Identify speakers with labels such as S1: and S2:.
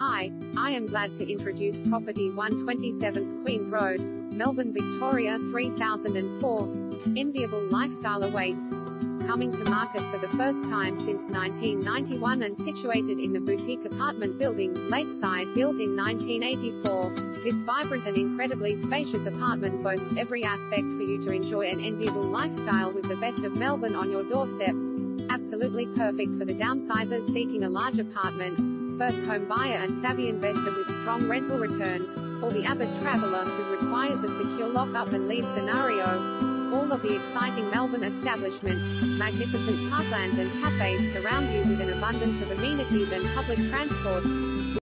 S1: Hi, I am glad to introduce property 127th Queens Road, Melbourne, Victoria 3004. Enviable lifestyle awaits. Coming to market for the first time since 1991 and situated in the boutique apartment building, Lakeside, built in 1984. This vibrant and incredibly spacious apartment boasts every aspect for you to enjoy an enviable lifestyle with the best of Melbourne on your doorstep. Absolutely perfect for the downsizers seeking a large apartment first home buyer and savvy investor with strong rental returns, or the avid traveler who requires a secure lock-up and leave scenario. All of the exciting Melbourne establishments, magnificent parklands and cafes surround you with an abundance of amenities and public transport,